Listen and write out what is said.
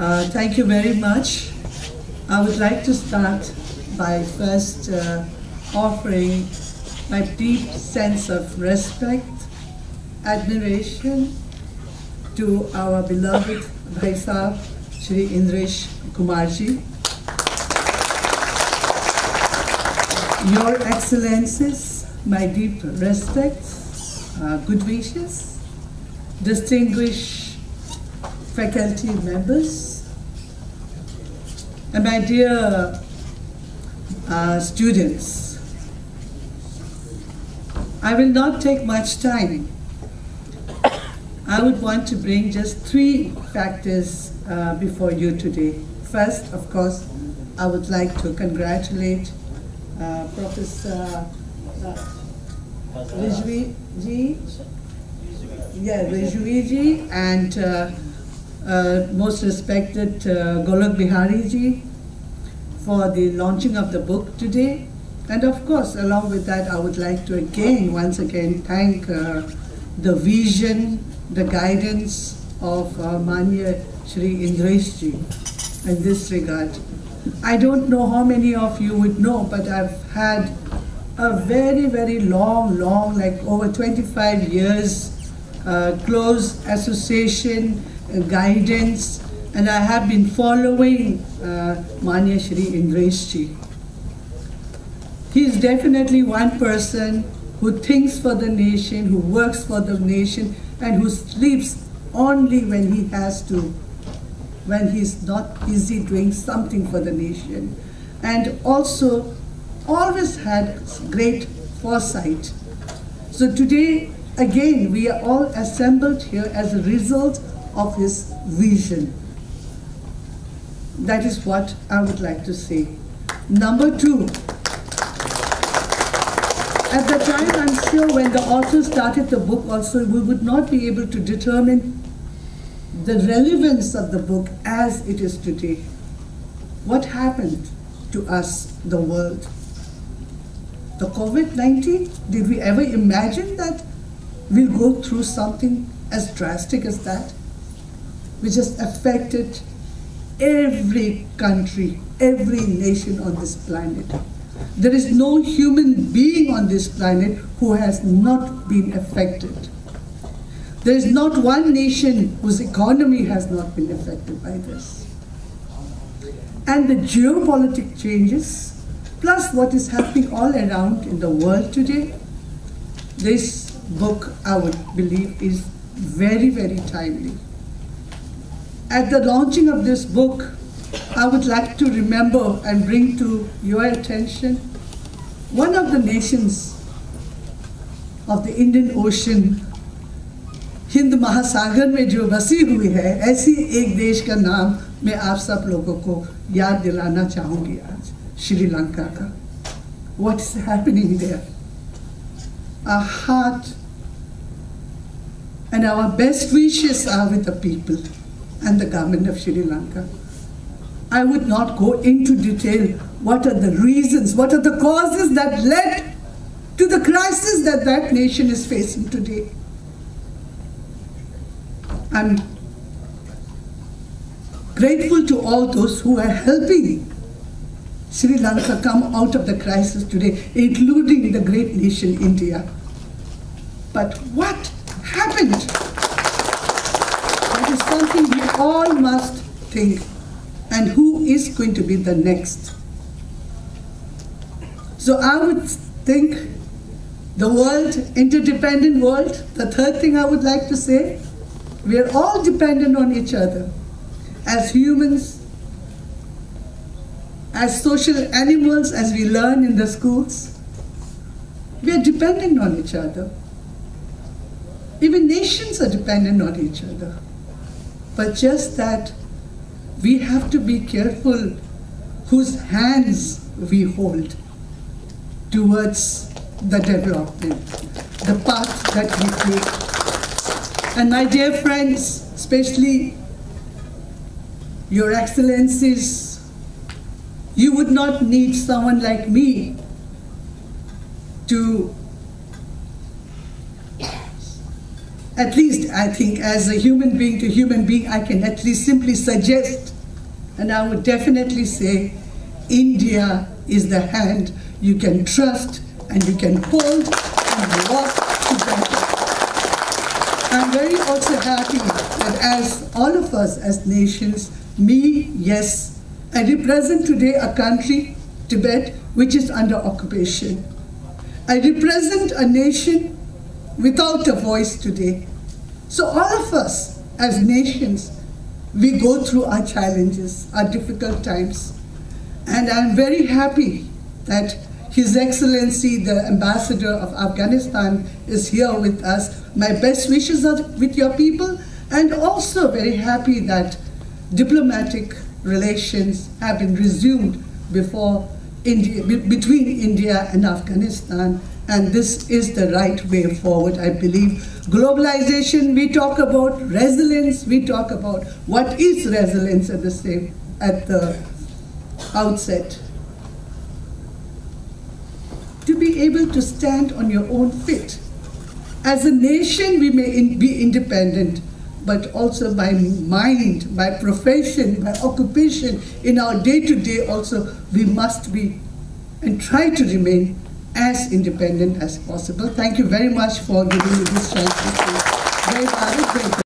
Uh, thank you very much. I would like to start by first uh, offering my deep sense of respect, admiration to our beloved Bhai Shri Indresh Kumarji. Your Excellencies, my deep respects, uh, good wishes, distinguished faculty members, and my dear uh, students. I will not take much time. I would want to bring just three factors uh, before you today. First, of course, I would like to congratulate uh, Professor uh, Rijvi ji, yeah, Rijvi ji, and uh, uh, most respected uh, Golok Bihari ji for the launching of the book today. And of course, along with that, I would like to again, once again, thank uh, the vision, the guidance of uh, Manya Shri Indreshji in this regard. I don't know how many of you would know, but I've had a very, very long, long, like over 25 years, uh, close association, uh, guidance, and I have been following uh, Manya Shri. He is definitely one person who thinks for the nation, who works for the nation, and who sleeps only when he has to, when he's not busy doing something for the nation. And also, always had great foresight. So today, again, we are all assembled here as a result of his vision. That is what I would like to say. Number two, at the time, I'm sure when the author started the book also, we would not be able to determine the relevance of the book as it is today. What happened to us, the world? The COVID-19, did we ever imagine that we'll go through something as drastic as that? Which has affected every country, every nation on this planet. There is no human being on this planet who has not been affected. There is not one nation whose economy has not been affected by this. And the geopolitical changes, plus what is happening all around in the world today, this book, I would believe, is very, very timely At the launching of this book, I would like to remember and bring to your attention one of the nations of the Indian Ocean, Hind महासागर में जो बसी हुई है ऐसी एक देश का नाम मैं आप सब लोगों को याद दिलाना चाहूंगी आज श्रीलंका का What is happening there? Our heart and our best wishes are with the people and the government of Sri Lanka. I would not go into detail what are the reasons, what are the causes that led to the crisis that that nation is facing today. I'm grateful to all those who are helping Sri Lanka come out of the crisis today, including the great nation India. But what happened? Is something we all must think. And who is going to be the next? So I would think the world, interdependent world, the third thing I would like to say, we are all dependent on each other. As humans, as social animals, as we learn in the schools, we are dependent on each other. Even nations are dependent on each other. But just that we have to be careful whose hands we hold towards the development, the path that we take. And my dear friends, especially your excellencies, you would not need someone like me to at least I think as a human being to human being, I can at least simply suggest And I would definitely say India is the hand you can trust and you can hold and walk together. I'm very also happy that as all of us as nations, me, yes, I represent today a country, Tibet, which is under occupation. I represent a nation without a voice today. So all of us as nations, we go through our challenges, our difficult times. And I'm very happy that His Excellency, the Ambassador of Afghanistan, is here with us. My best wishes are with your people, and also very happy that diplomatic relations have been resumed before India, between India and Afghanistan, and this is the right way forward, I believe. Globalization, we talk about resilience, we talk about what is resilience at the same at the outset. To be able to stand on your own feet. As a nation, we may in, be independent, but also by mind, by profession, by occupation, in our day to day, also, we must be and try to remain as independent as possible. Thank you very much for giving me this chance. Very, very grateful.